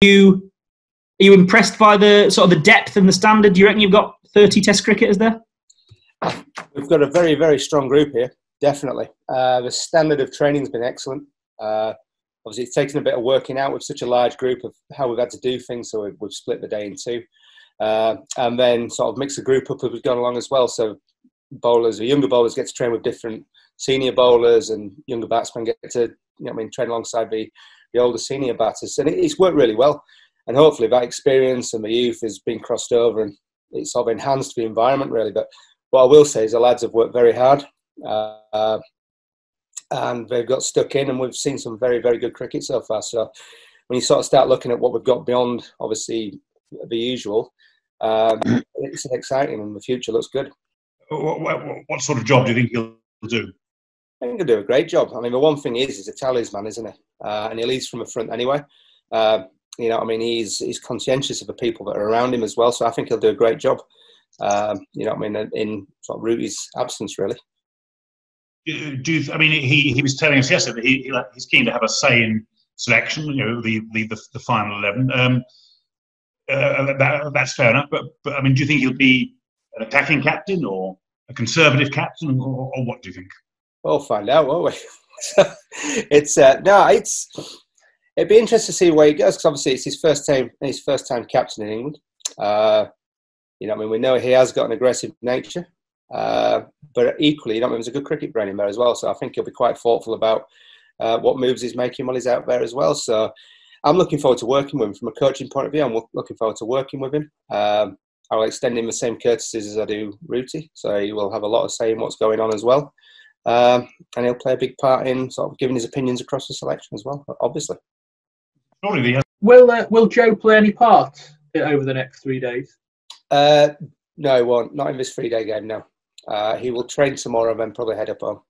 you are you impressed by the sort of the depth and the standard? Do you reckon you've got 30 Test cricketers there? We've got a very, very strong group here, definitely. Uh, the standard of training's been excellent. Uh, obviously, it's taken a bit of working out with such a large group of how we've had to do things, so we've, we've split the day in two. Uh, and then sort of mix the group up as we've gone along as well. So bowlers, the younger bowlers get to train with different senior bowlers, and younger batsmen get to, you know, I mean, train alongside the, the older senior batters. And it's worked really well. And hopefully that experience and the youth has been crossed over and it's sort of enhanced the environment really. But what I will say is the lads have worked very hard. Uh, and they've got stuck in, and we've seen some very, very good cricket so far. So, when you sort of start looking at what we've got beyond, obviously, the usual, um, it's exciting, and the future looks good. What, what, what, sort of job do you think you'll do? I think he'll do a great job. I mean, the one thing is, he's a talisman, isn't he? Uh, and he leads from the front anyway. Uh, you know, I mean, he's he's conscientious of the people that are around him as well. So I think he'll do a great job. Um, you know, I mean, in, in sort of Rooty's absence, really. Do you, I mean, he, he was telling us yesterday that he, he's keen to have a say in selection. You know, the the the, the final eleven. Um, uh, that, that's fair enough. But but I mean, do you think he'll be an attacking captain or a conservative captain, or, or what do you think? We'll find out, won't we? it's uh, no, it's it'd be interesting to see where he goes because obviously it's his first time his first time captain in England. Uh, you know, I mean, we know he has got an aggressive nature, uh, but equally, you know, I mean, there's a good cricket brain in there as well. So I think he'll be quite thoughtful about uh, what moves he's making while he's out there as well. So I'm looking forward to working with him from a coaching point of view. I'm looking forward to working with him. Um, I'll extend him the same courtesies as I do Rooty, so he will have a lot of say in what's going on as well. Um, and he'll play a big part in sort of giving his opinions across the selection as well, obviously. Will uh, Will Joe play any part over the next three days? Uh, no, he won't. Not in this three-day game. No, uh, he will train tomorrow and then probably head up home.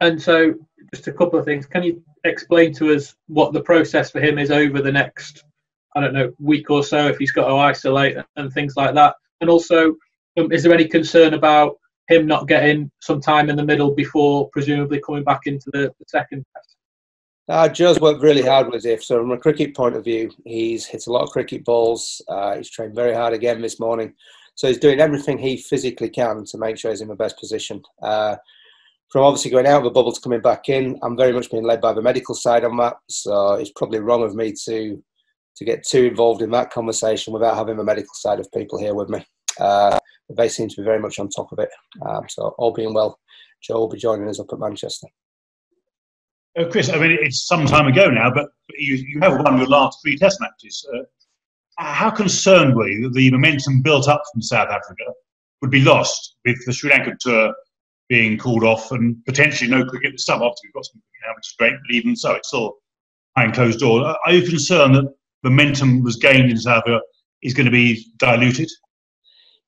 And so, just a couple of things. Can you explain to us what the process for him is over the next, I don't know, week or so, if he's got to isolate and things like that? And also, um, is there any concern about him not getting some time in the middle before presumably coming back into the, the second test? Uh, Joe's worked really hard with If. So, from a cricket point of view, he's hit a lot of cricket balls. Uh, he's trained very hard again this morning. So, he's doing everything he physically can to make sure he's in the best position. Uh, from obviously going out of the bubble to coming back in, I'm very much being led by the medical side on that. So, it's probably wrong of me to to get too involved in that conversation without having the medical side of people here with me. Uh, they seem to be very much on top of it. Um, so, all being well, Joe will be joining us up at Manchester. Uh, Chris, I mean, it's some time ago now, but you, you have won your last three Test matches. Uh, how concerned were you that the momentum built up from South Africa would be lost with the Sri Lanka tour being called off and potentially no cricket this summer? Obviously, we've got some cricket now, which is great, but even so, it's still behind closed doors. Are you concerned that momentum was gained in South Africa is going to be diluted?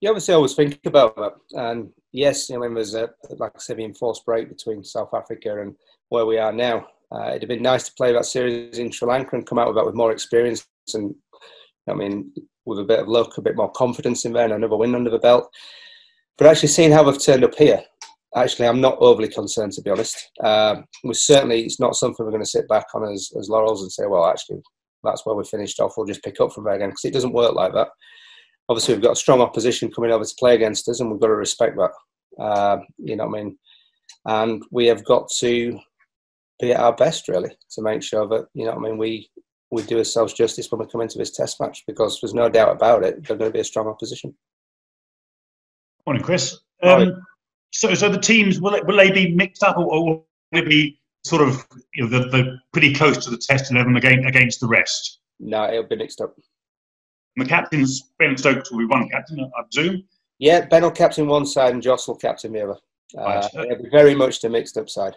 You obviously always think about that. And yes, I mean, there's a, like I said, the enforced break between South Africa and where we are now. Uh, it'd have been nice to play that series in Sri Lanka and come out with that with more experience and, I mean, with a bit of luck, a bit more confidence in there and another win under the belt. But actually seeing how they've turned up here, actually, I'm not overly concerned, to be honest. Uh, we certainly, it's not something we're going to sit back on as, as laurels and say, well, actually, that's where we finished off. We'll just pick up from there again because it doesn't work like that. Obviously, we've got a strong opposition coming over to play against us, and we've got to respect that. Uh, you know what I mean? And we have got to be at our best really to make sure that you know what I mean we we do ourselves justice when we come into this test match because there's no doubt about it they're going to be a strong opposition. Morning, Chris. Um, so, so the teams will it, will they be mixed up, or, or will it be sort of you know the, the pretty close to the test eleven against against the rest? No, it'll be mixed up. And the captains Ben Stokes will be one captain, I presume. Yeah, Ben will captain one side and Joss will captain the other. Uh, right. It'll be very much the mixed up side.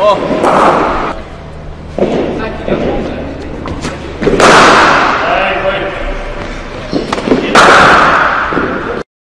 Whoa.